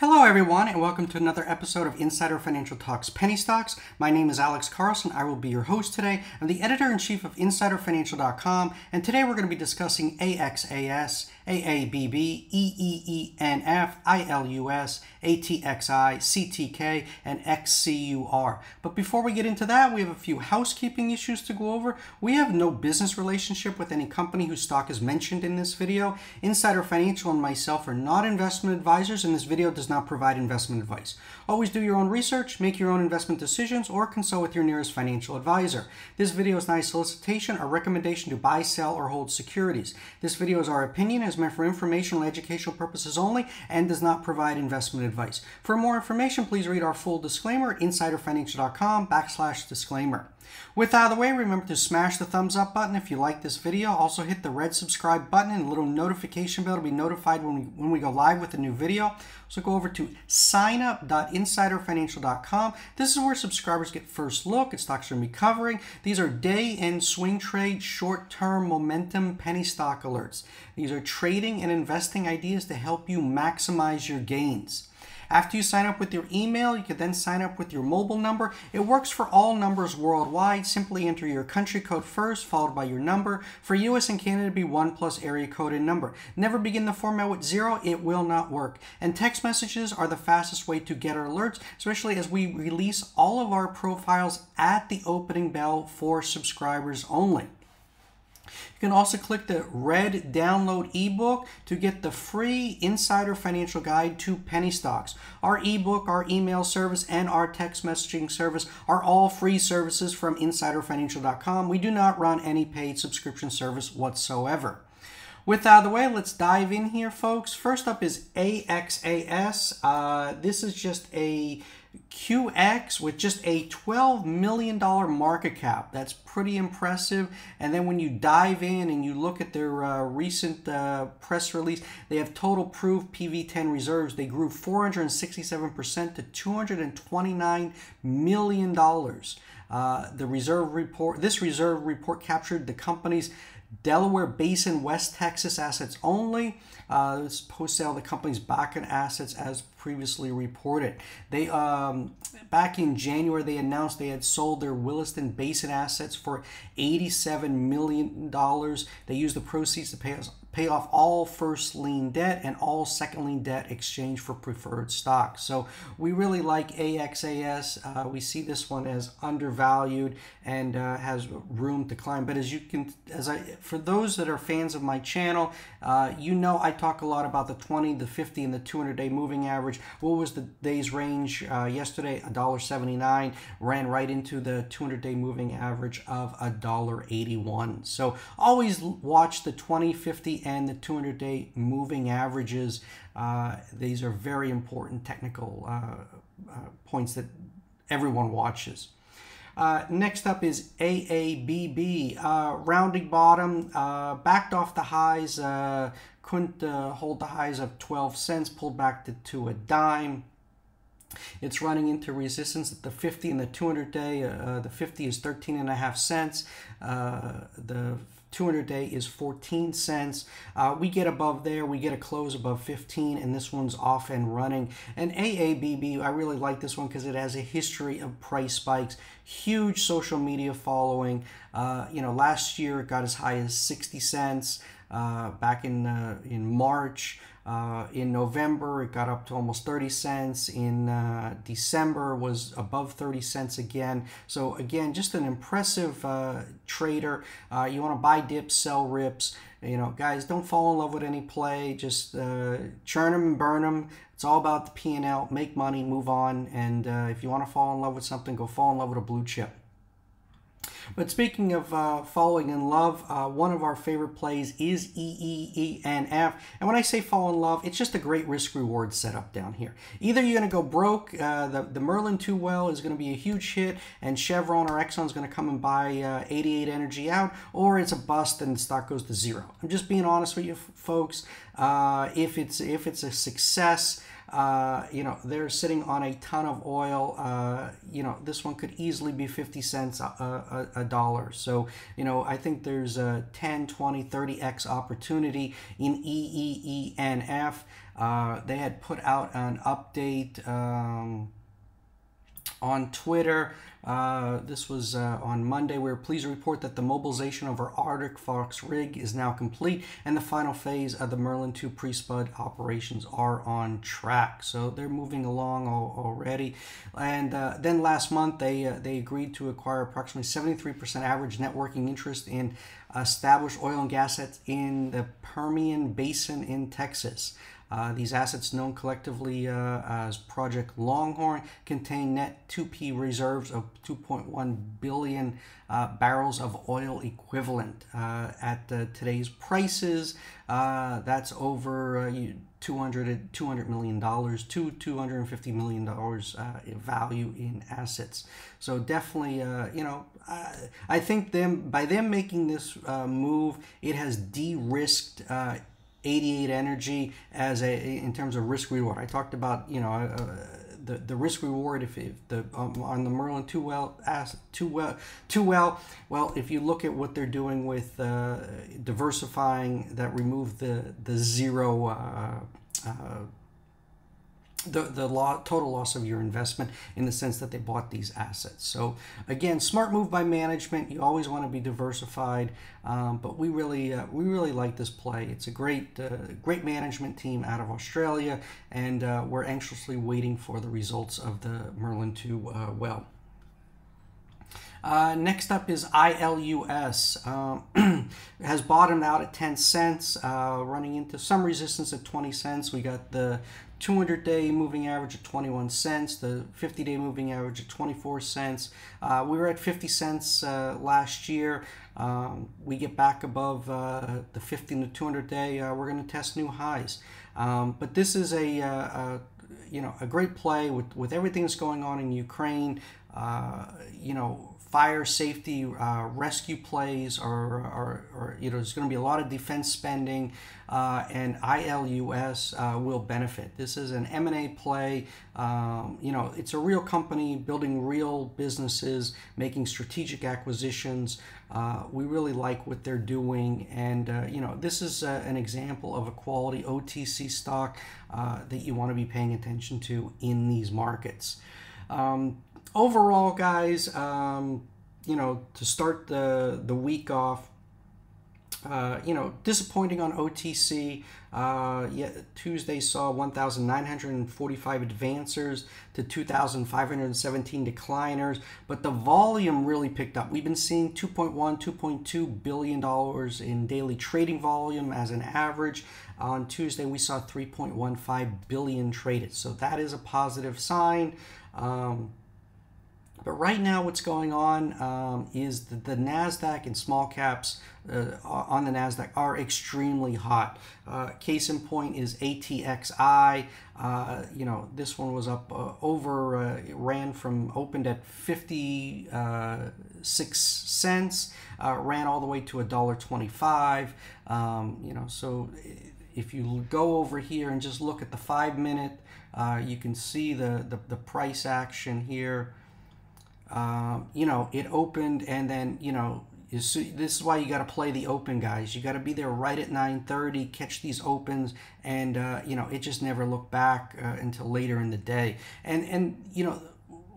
Hello, everyone, and welcome to another episode of Insider Financial Talks Penny Stocks. My name is Alex Carlson. I will be your host today. I'm the editor in chief of InsiderFinancial.com, and today we're going to be discussing AXAS, ATXI, and XCUR. But before we get into that, we have a few housekeeping issues to go over. We have no business relationship with any company whose stock is mentioned in this video. Insider Financial and myself are not investment advisors, and this video does not provide investment advice. Always do your own research, make your own investment decisions, or consult with your nearest financial advisor. This video is not a solicitation or recommendation to buy, sell, or hold securities. This video is our opinion, is for informational and educational purposes only, and does not provide investment advice. For more information, please read our full disclaimer at insiderfinancial.com backslash disclaimer. With that out of the way, remember to smash the thumbs up button if you like this video. Also hit the red subscribe button and little notification bell to be notified when we, when we go live with a new video. So go over to signup.insiderfinancial.com. This is where subscribers get first look at stocks we're going to be covering. These are day and swing trade, short-term momentum penny stock alerts. These are trading and investing ideas to help you maximize your gains. After you sign up with your email, you can then sign up with your mobile number. It works for all numbers worldwide. Simply enter your country code first, followed by your number. For US and Canada, be 1 plus area code and number. Never begin the format with 0. It will not work. And text messages are the fastest way to get our alerts, especially as we release all of our profiles at the opening bell for subscribers only. You can also click the red download ebook to get the free Insider Financial Guide to Penny Stocks. Our ebook, our email service, and our text messaging service are all free services from InsiderFinancial.com. We do not run any paid subscription service whatsoever. With that out of the way, let's dive in here, folks. First up is AXAS. Uh, this is just a QX with just a $12 million market cap. That's pretty impressive. And then when you dive in and you look at their uh, recent uh, press release, they have total proved PV10 reserves. They grew 467% to $229 million. Uh, the reserve report, this reserve report captured the company's Delaware Basin, West Texas assets only. Uh, this post sale the company's Bakken assets as previously reported. They um, back in January they announced they had sold their Williston Basin assets for 87 million dollars. They used the proceeds to pay us pay off all first lien debt and all second lien debt exchange for preferred stock. So we really like AXAS. Uh, we see this one as undervalued and uh, has room to climb. But as you can, as I, for those that are fans of my channel, uh, you know I talk a lot about the 20, the 50, and the 200 day moving average. What was the day's range uh, yesterday? $1.79 ran right into the 200 day moving average of $1.81. So always watch the 20, 50, and the 200 day moving averages. Uh, these are very important technical uh, uh, points that everyone watches. Uh, next up is AABB, uh, rounding bottom, backed off the highs, couldn't hold the highs of 12 cents, pulled back to, to a dime. It's running into resistance at the 50 and the 200 day. Uh, the 50 is 13 and a half cents. Uh, the 200 day is 14 cents. Uh, we get above there, we get a close above 15, and this one's off and running. And AABB, I really like this one because it has a history of price spikes, huge social media following. Uh, you know, last year it got as high as 60 cents uh, back in uh, in March. Uh, in November, it got up to almost 30 cents. In uh, December, was above 30 cents again. So again, just an impressive uh, trader. You want to buy dips, sell rips. You know, guys, don't fall in love with any play. Just churn them and burn them. It's all about the P&L. Make money, move on. And if you want to fall in love with something, go fall in love with a blue chip. But speaking of uh, falling in love, uh, one of our favorite plays is EEENF. And when I say fall in love, it's just a great risk reward setup down here. Either you're going to go broke, uh, the, the Merlin 2 well is going to be a huge hit, and Chevron or Exxon is going to come and buy uh, 88 Energy out, or it's a bust and the stock goes to zero. I'm just being honest with you, folks. Uh, if it's if it's a success, uh, you know, they're sitting on a ton of oil. Uh, you know, this one could easily be 50 cents a, a, a, dollar. So, you know, I think there's a 10, 20, 30x opportunity in EEENF. Uh, they had put out an update. Um, on Twitter. Uh, this was uh, on Monday. We are pleased to report that the mobilization of our Arctic Fox rig is now complete, and the final phase of the Merlin 2 pre-spud operations are on track. So they're moving along already. And uh, then last month, they uh, they agreed to acquire approximately 73% average net working interest in established oil and gas assets in the Permian Basin in Texas. Uh, these assets, known collectively uh, as Project Longhorn, contain net 2P reserves of 2.1 billion uh, barrels of oil equivalent. Uh, at today's prices, uh, that's over 200, $200 million to $250 million in value in assets. So definitely, you know, I think them by them making this move, it has de-risked 88 Energy as a in terms of risk reward. I talked about you know uh, the the risk reward if, if the um, on the Merlin 2 well as too well too well well if you look at what they're doing with uh, diversifying that remove the the zero. Uh, uh the, the law, total loss of your investment in the sense that they bought these assets. So again, smart move by management. You always want to be diversified, um, but we really uh, we really like this play. It's a great uh, great management team out of Australia, and uh, we're anxiously waiting for the results of the Merlin 2 uh, well. Uh, next up is ILUS. Uh, has bottomed out at 10 cents, uh, running into some resistance at 20 cents. We got the 200 day moving average at 21 cents, the 50 day moving average at 24 cents. Uh, we were at 50 cents uh, last year. Um, we get back above uh, the 50 and the 200 day, uh, we're going to test new highs. Um, but this is a, uh, a, you know a great play with, with everything that's going on in Ukraine. Uh, you know fire safety uh, rescue plays or, or, or, you know there's going to be a lot of defense spending uh, and ILUS uh, will benefit. This is an M&A play. Um, you know it's a real company building real businesses, making strategic acquisitions. Uh, we really like what they're doing and uh, you know this is uh, an example of a quality OTC stock that you want to be paying attention to in these markets. Um, overall, guys, um, you know, to start the the week off, uh, you know, disappointing on OTC. Uh, yeah, Tuesday saw 1,945 advancers to 2,517 decliners, but the volume really picked up. We've been seeing 2.1, 2.2 billion dollars in daily trading volume as an average. On Tuesday, we saw 3.15 billion traded, so that is a positive sign. Um, but right now, what's going on um, is the, the NASDAQ and small caps uh, on the NASDAQ are extremely hot. Uh, case in point is ATXI. Uh, you know, this one was up uh, over, uh, ran from opened at 56 uh, cents, ran all the way to $1.25. Um, you know, so if you go over here and just look at the five minute, you can see the, the, the price action here. Um, you know, it opened and then, you know, this is why you got to play the open guys. You got to be there right at 9:30, catch these opens, and uh, you know it just never looked back uh, until later in the day. And and you know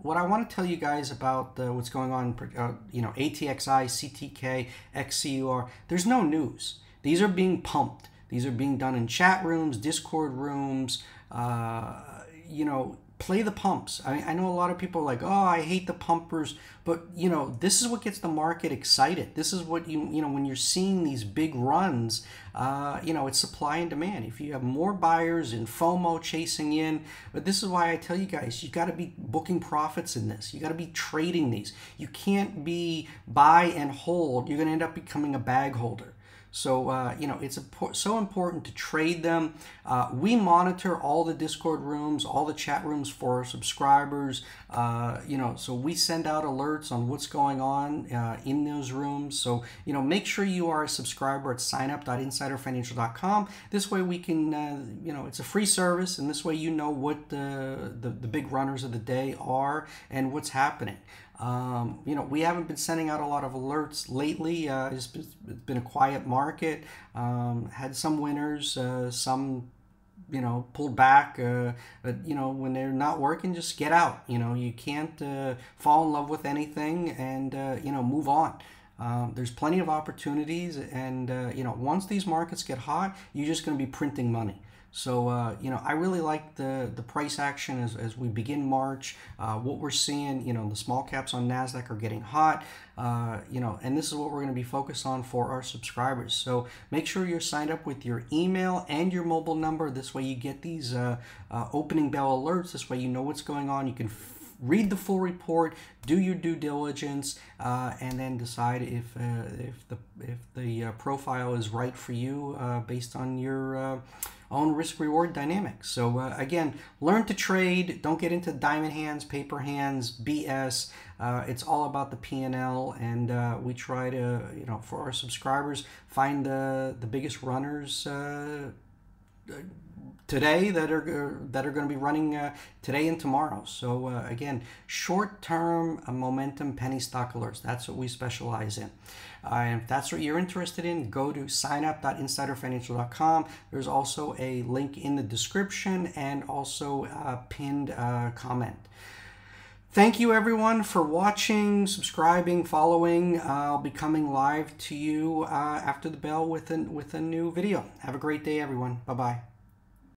what I want to tell you guys about uh, what's going on, uh, you know ATXI, CTK, XCUR. There's no news. These are being pumped. These are being done in chat rooms, Discord rooms. Uh, you know play the pumps. I, I know a lot of people like, oh, I hate the pumpers, but you know, this is what gets the market excited. This is what you you know when you're seeing these big runs, uh, you know, it's supply and demand. If you have more buyers and FOMO chasing in, but this is why I tell you guys, you got to be booking profits in this. You got to be trading these. You can't be buy and hold. You're going to end up becoming a bag holder. So, uh, you know, it's so important to trade them. Uh, we monitor all the Discord rooms, all the chat rooms for our subscribers. Uh, you know, so we send out alerts on what's going on uh, in those rooms. So, you know, make sure you are a subscriber at signup.insiderfinancial.com. This way we can, uh, you know, it's a free service, and this way you know what the, the, the big runners of the day are and what's happening. Um, you know, we haven't been sending out a lot of alerts lately. Uh, it's been a quiet market. Um, had some winners, uh, some you know pulled back uh, but you know when they're not working just get out you know you can't uh, fall in love with anything and uh, you know move on um, there's plenty of opportunities and uh, you know once these markets get hot you're just going to be printing money so, uh, you know, I really like the, the price action as, as we begin March. Uh, what we're seeing, you know, the small caps on NASDAQ are getting hot, uh, you know, and this is what we're going to be focused on for our subscribers. So make sure you're signed up with your email and your mobile number. This way you get these uh, uh, opening bell alerts. This way you know what's going on. You can read the full report, do your due diligence, uh, and then decide if uh, if the if the uh, profile is right for you uh, based on your own risk reward dynamics. So uh, again, learn to trade. Don't get into diamond hands, paper hands, BS. Uh, it's all about the P&L, and uh, we try to, you know, for our subscribers, find the the biggest runners uh, today that are that are going to be running uh, today and tomorrow. So uh, again, short-term uh, momentum penny stock alerts. That's what we specialize in. Uh, and if that's what you're interested in, go to signup.insiderfinancial.com. There's also a link in the description and also a pinned uh, comment. Thank you everyone for watching, subscribing, following. I'll be coming live to you after the bell with a, with a new video. Have a great day, everyone. Bye-bye.